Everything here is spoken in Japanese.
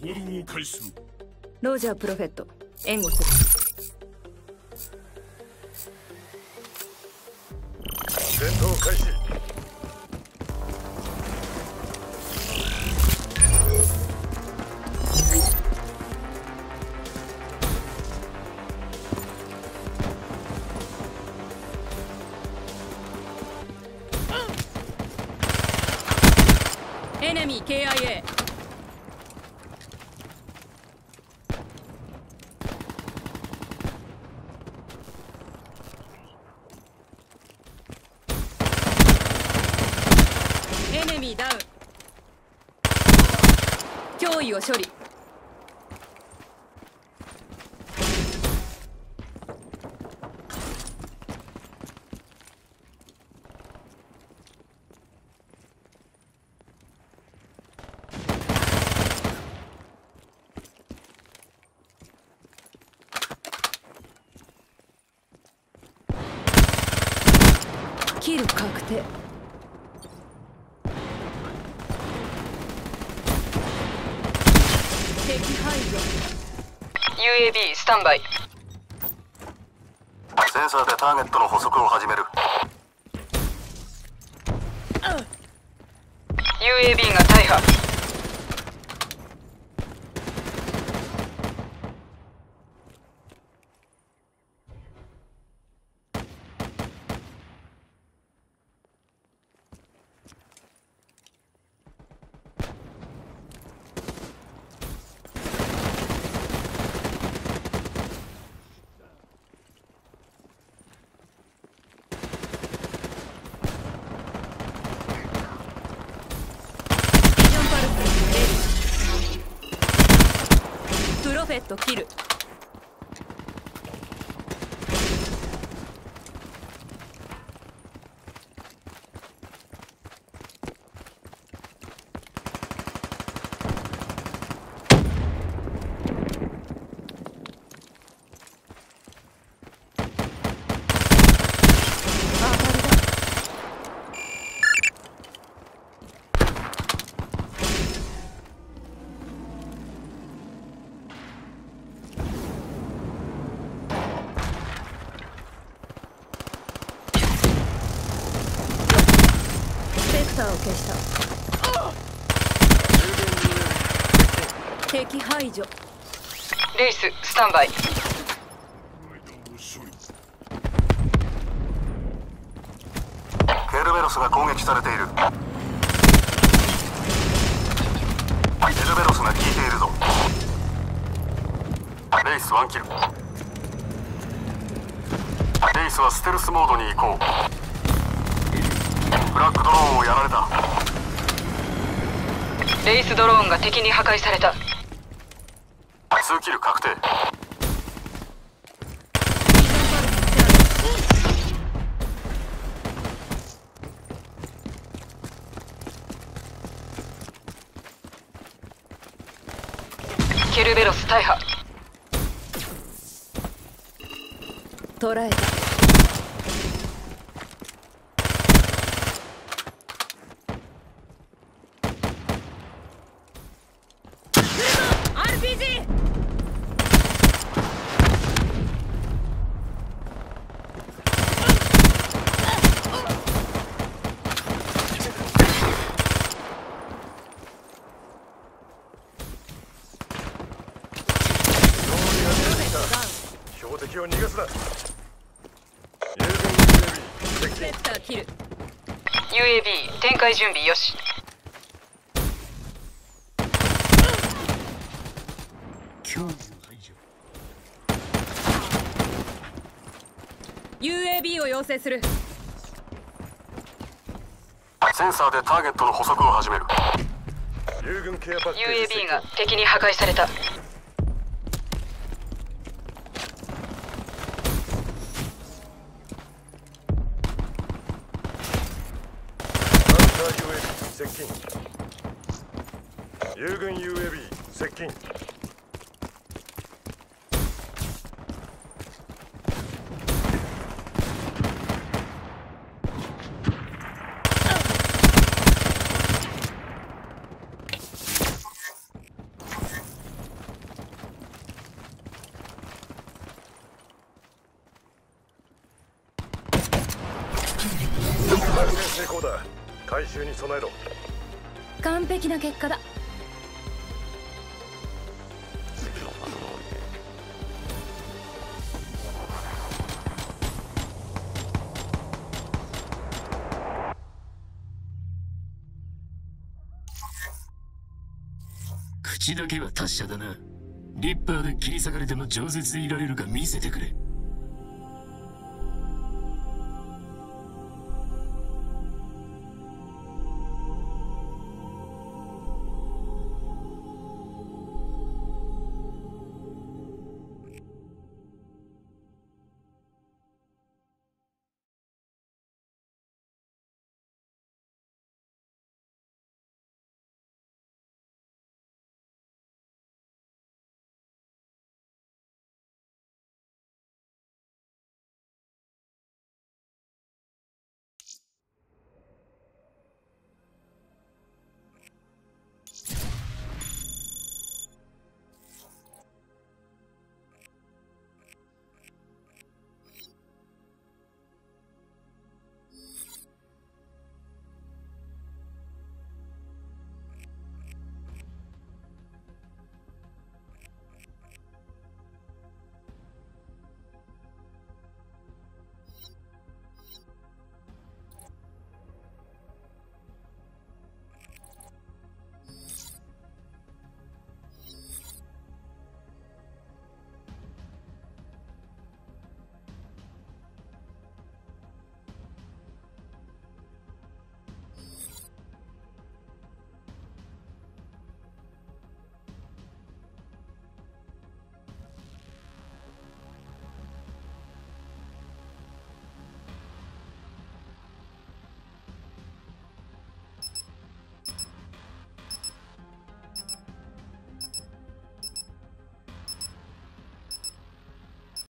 行動を開始。するロジャープロフェット。援護する。戦闘開始。エネミー KIA ダウン。脅威を処理。キル確定敵排除 UAB スタンバイセンサーでターゲットの捕捉を始める。UAB がペット切る。ーを消した。敵排除。レイススタンバイ。ケルベロスが攻撃されている。ケルベロスが効いているぞ。レイスワンキル。レイスはステルスモードに移行。ブラックドローンをやられた。レイスドローンが敵に破壊された。2キル確定。ケルベロス大破。捕らえた RPG! 標的を逃がすな有軍 UAV 接セーキル UAB 展開準備よし。UAB を要請する。センサーでターゲットの捕捉を始める。UAB が敵に破壊された近友軍 UAB 接近。成功だ。回収に備えろ。完璧な結果だ。口だけは達者だな。リッパーで切り裂かれても饒舌でいられるか見せてくれ。